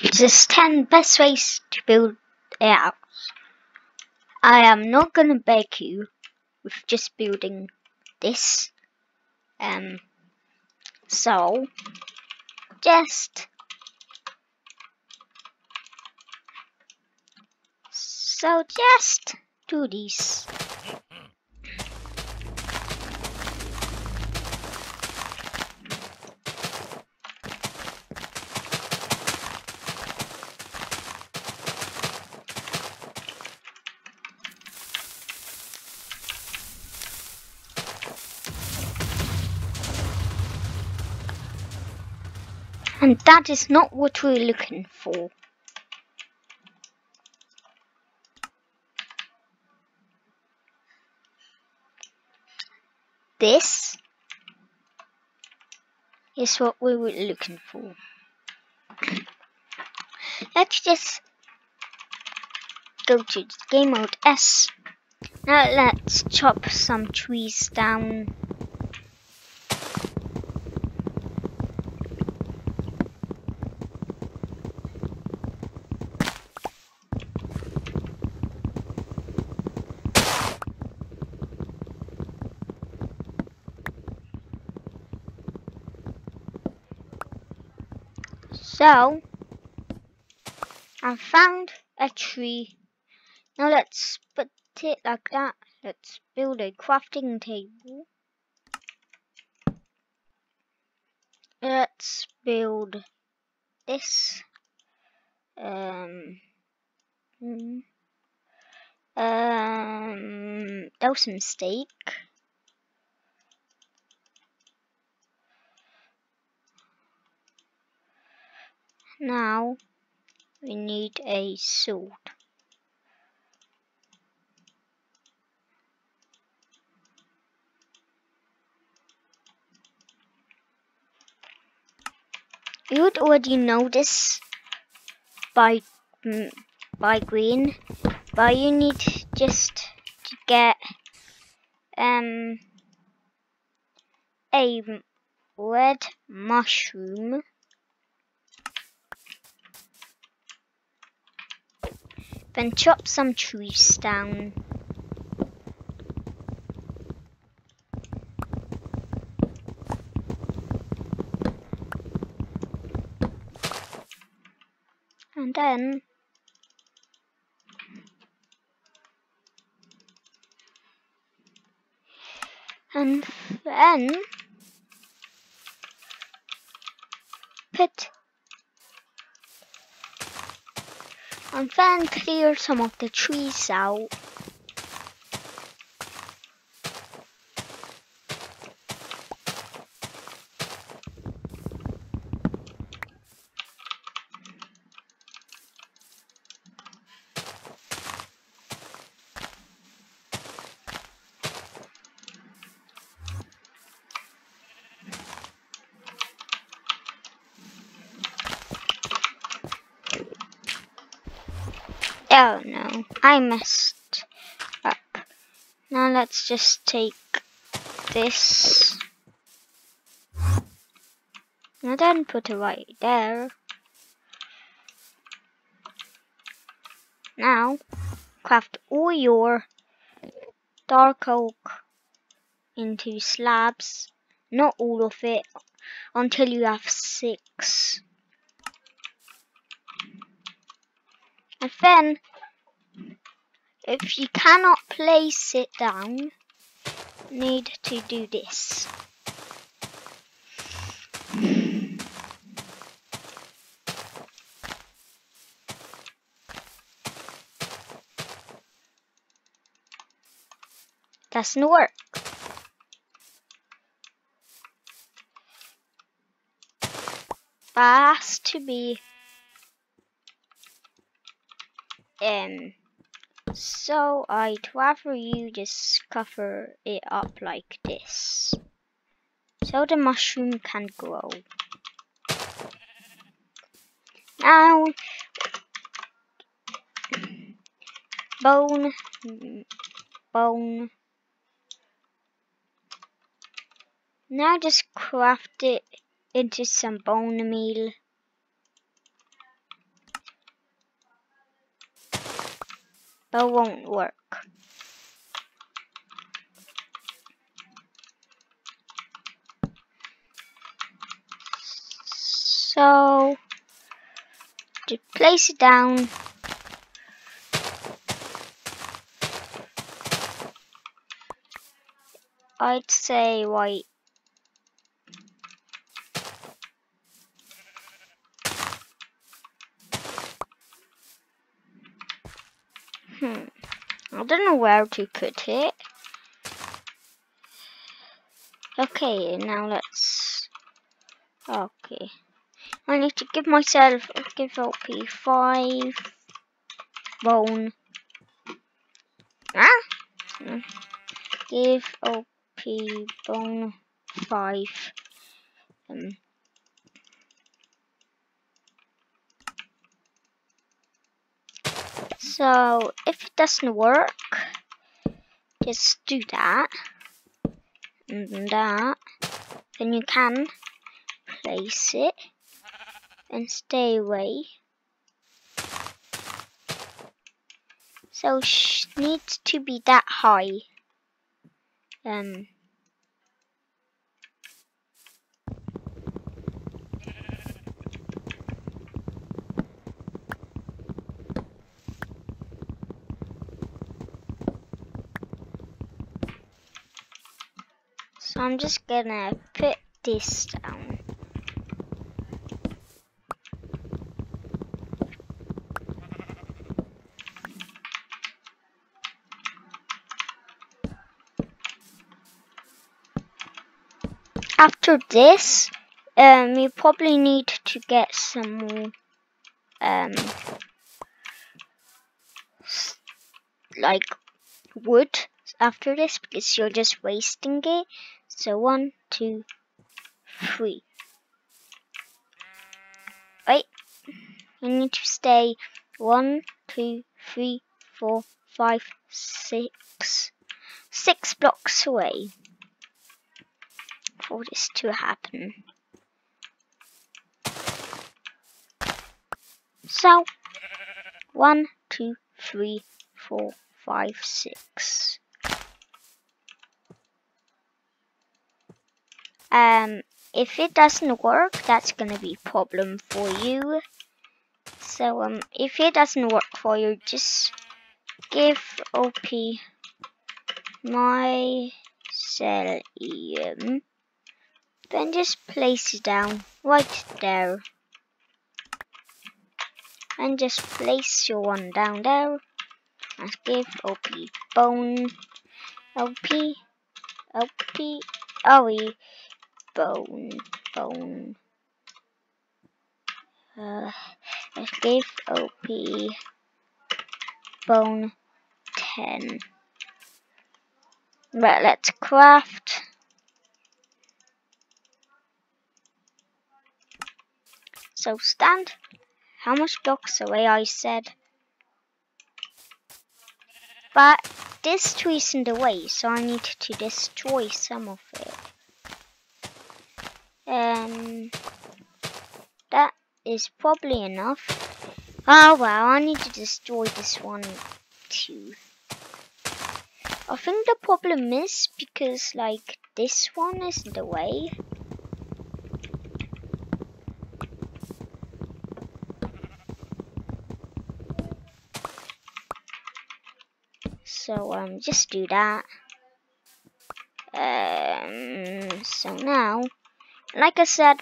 There's 10 best ways to build a house. I am not gonna beg you with just building this. Um, so, just, so just do these. And that is not what we're looking for. This is what we were looking for. Let's just go to game mode S. Now let's chop some trees down. So, I found a tree. Now let's put it like that. Let's build a crafting table. Let's build this. Um, hmm. um, that was a mistake. Now we need a sword. You would already know this by mm, by green, but you need just to get um a red mushroom. Then chop some trees down. And then and then put and then clear some of the trees out. I messed up. Now let's just take this. And then put it right there. Now, craft all your dark oak into slabs. Not all of it, until you have six. And then, if you cannot place it down, need to do this. Doesn't work. Has to be um so I'd rather you just cover it up like this. So the mushroom can grow. Now bone bone. Now just craft it into some bone meal it won't work. So, to place it down, I'd say white. Hmm. I don't know where to put it. Okay, now let's... Okay. I need to give myself, give OP 5 bone. Ah? Give OP bone 5. Um, So if it doesn't work, just do that and that. Then you can place it and stay away. So sh needs to be that high. Um. So I'm just gonna put this down. After this, um, you probably need to get some more, um, like wood after this because you're just wasting it. So one, two, three. Wait, you need to stay one, two, three, four, five, six, six blocks away for this to happen. So, one, two, three, four, five, six. Um, if it doesn't work, that's gonna be problem for you. So, um, if it doesn't work for you, just give OP my mycelium then just place it down right there. And just place your one down there. And give OP bone. OP. OP. Oh, OE. Bone. Bone. Uh, let's OP bone 10. Right, let's craft So stand. How much blocks away I said. But this tree's in the way, so I need to destroy some of it. Um, that is probably enough. Oh well, I need to destroy this one too. I think the problem is because like this one is in the way. So um, just do that. Um, so now, like I said,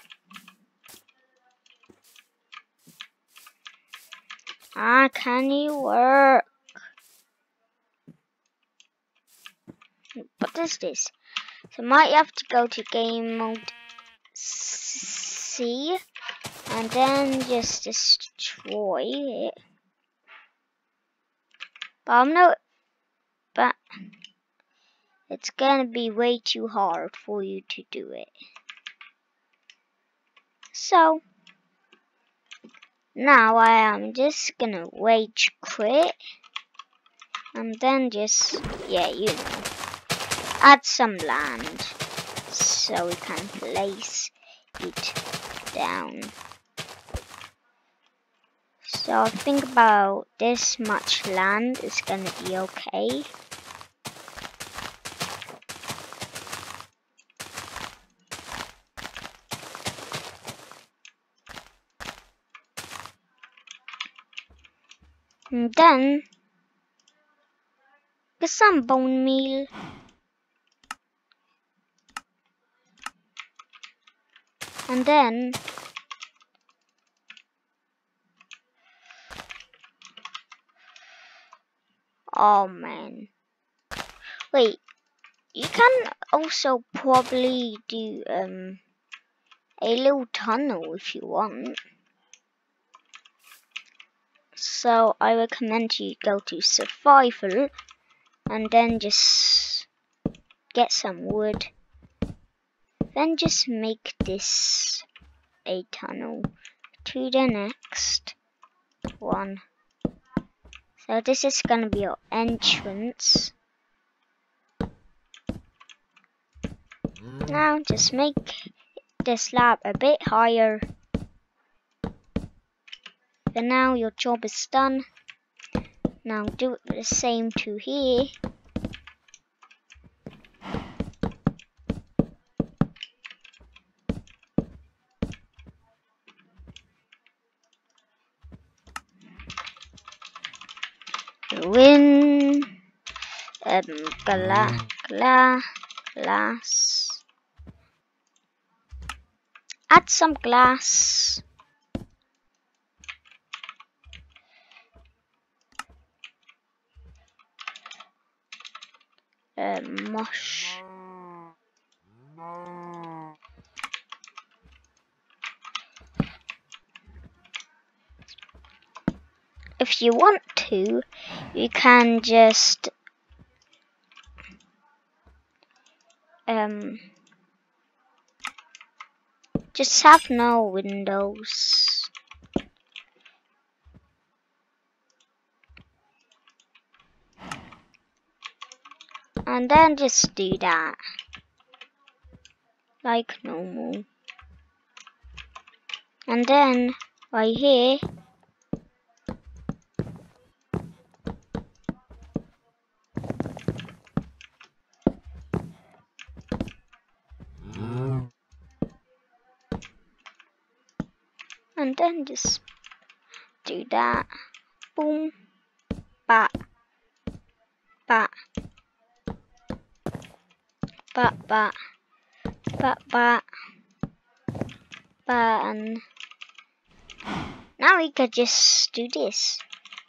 ah, can you work? What is this? So might have to go to game mode C and then just destroy it. But I'm not but it's gonna be way too hard for you to do it. So now I am just gonna wage quit and then just yeah you know add some land so we can place it down So I think about this much land is gonna be okay. And then get some bone meal. And then Oh man. Wait, you can also probably do um a little tunnel if you want. So I recommend you go to survival and then just get some wood. Then just make this a tunnel to the next one. So this is gonna be your entrance. Now just make this slab a bit higher. And now your job is done. Now do it the same to here. win um, gla glass add some glass um, mush if you want to, you can just um just have no windows. And then just do that. Like normal. And then right here. And then just do that. Boom. Bat bat bat bat bat bat and now we could just do this.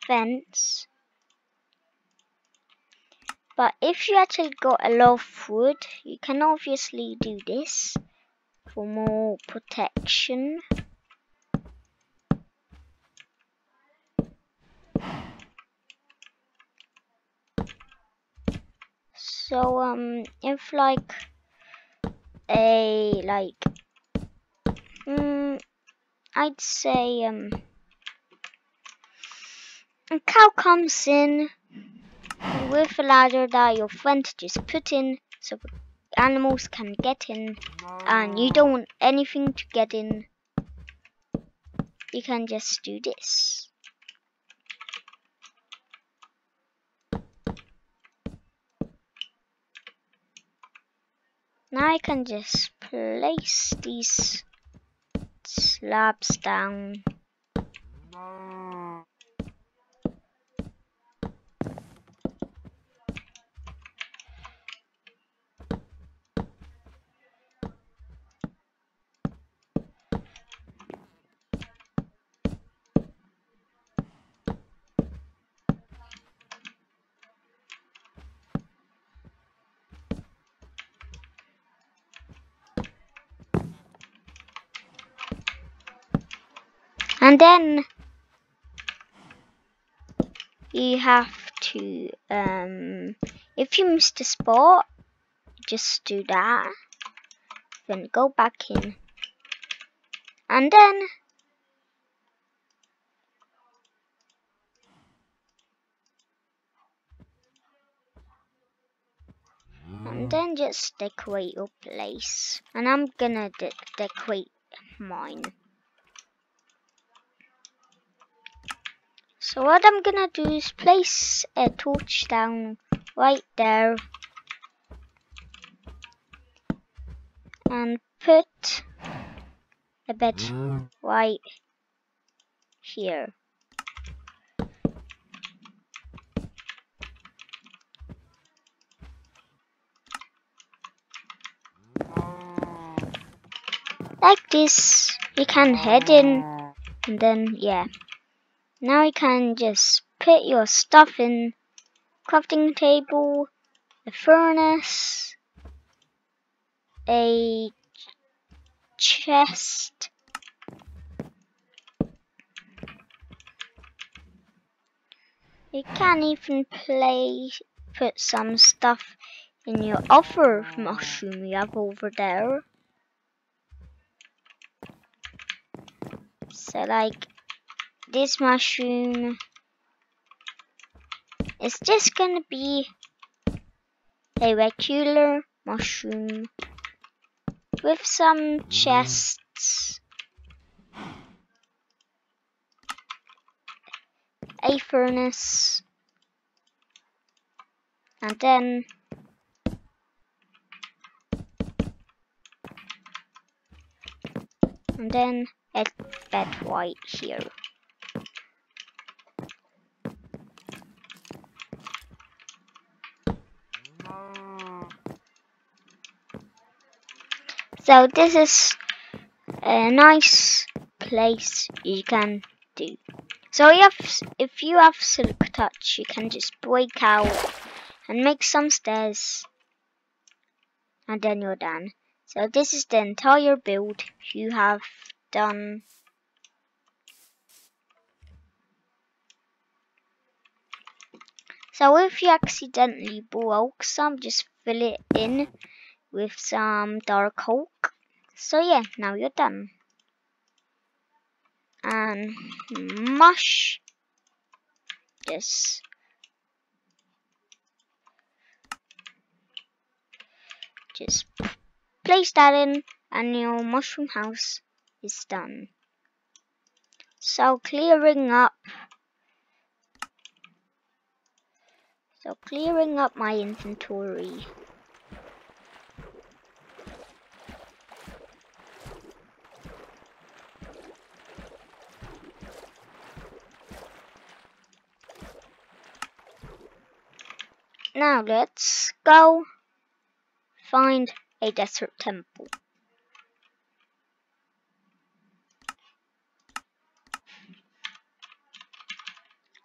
Fence. But if you actually got a lot of wood you can obviously do this for more protection So um, if like a like, mm, I'd say um, a cow comes in with a ladder that your friend just put in, so animals can get in, and you don't want anything to get in. You can just do this. Now I can just place these slabs down. And then you have to um if you missed a spot just do that. Then go back in. And then and then just decorate your place. And I'm gonna de decorate mine So what I'm gonna do is place a torch down right there and put a bed right here. Like this, you can head in and then yeah. Now you can just put your stuff in crafting table, a furnace, a chest, you can even play put some stuff in your other mushroom you have over there. So like this mushroom. Is just gonna be a regular mushroom with some mm. chests, a furnace, and then and then a bed right here. So this is a nice place you can do. So you have, if you have silk touch, you can just break out and make some stairs, and then you're done. So this is the entire build you have done. So if you accidentally broke some, just fill it in with some dark oak. So yeah, now you're done. And mush. Just just place that in and your mushroom house is done. So clearing up so clearing up my inventory. Now let's go find a desert temple.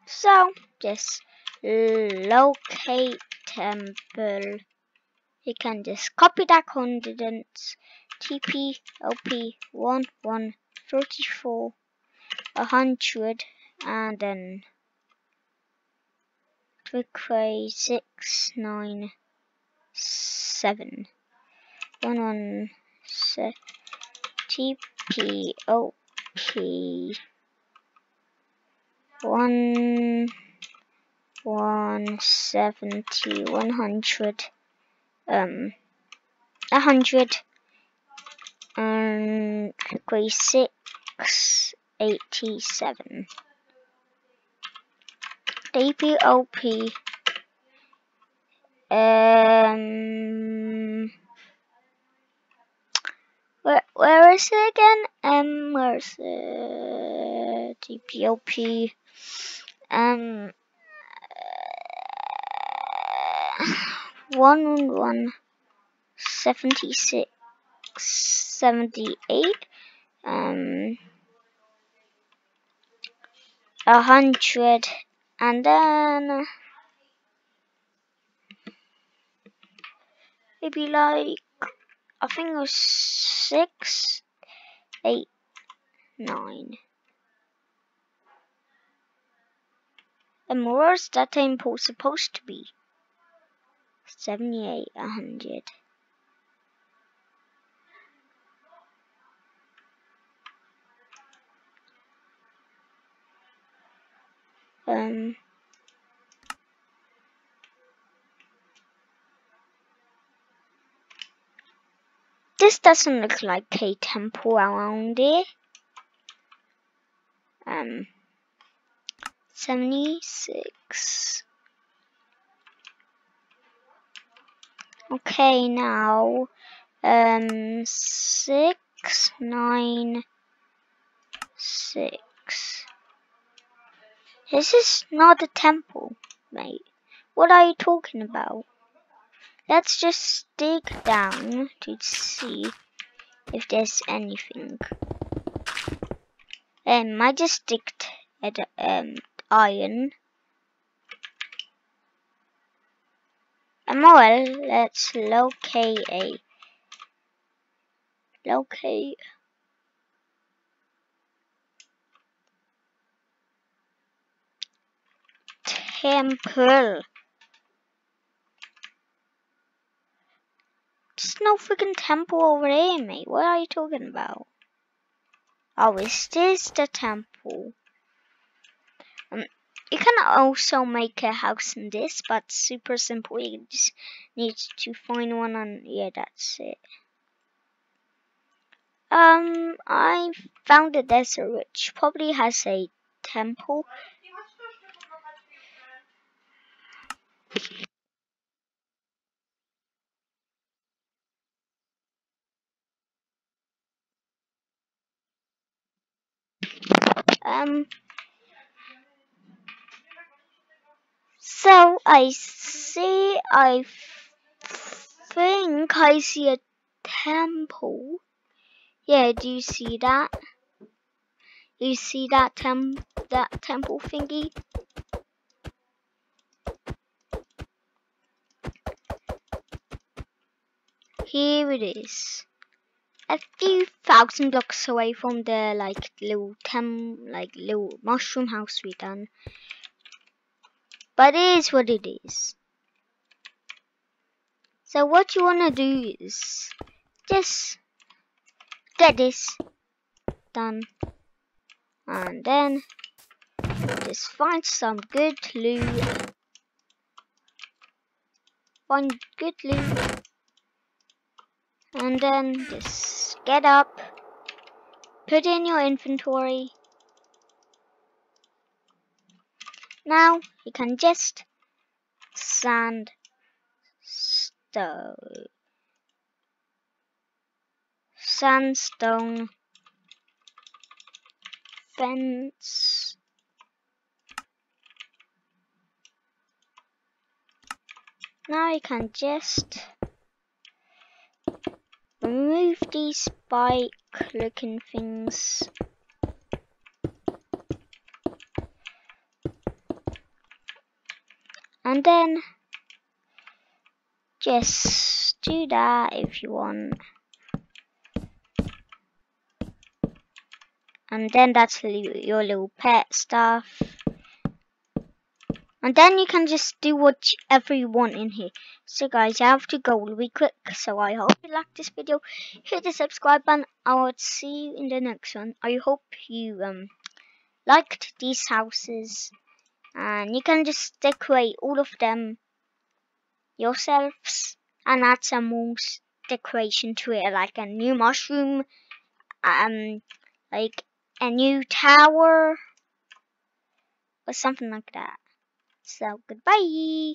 So just locate temple. You can just copy that coordinates TP OP 1 1 34 100 and then Twickway six nine seven. One one se TPOP one one seventy one hundred um a hundred and Twickway six eighty seven. DPOP um where where is it again? Um where's the DPOP um one one seventy six seventy eight um a hundred and then maybe like I think it was six, eight, nine. And where's that temple supposed to be? Seventy-eight, a hundred. Um. This doesn't look like a temple around it. Um. 76. Okay, now, um, 6, 9, 6. This is not a temple, mate. What are you talking about? Let's just dig down to see if there's anything. Um, I just digged at um iron. And well, let's locate a locate temple. There's no freaking temple over there, mate. What are you talking about? Oh, is this the temple? Um, you can also make a house in this, but super simple. You just need to find one and yeah, that's it. Um, I found a desert which probably has a temple. Um, so I see, I think I see a temple. Yeah, do you see that? You see that tem that temple thingy? Here it is. A few thousand blocks away from the like little tem like little mushroom house we done. But it is what it is. So what you wanna do is just get this done and then just find some good loot find good loot and then just get up put in your inventory. Now you can just sand stone. Sandstone. Fence. Now you can just remove these spike looking things. And then just do that if you want. And then that's your little pet stuff and then you can just do whatever you want in here. So guys I have to go really quick so I hope you liked this video. Hit the subscribe button. I will see you in the next one. I hope you um liked these houses. And you can just decorate all of them yourselves and add some more decoration to it like a new mushroom um like a new tower or something like that. So goodbye.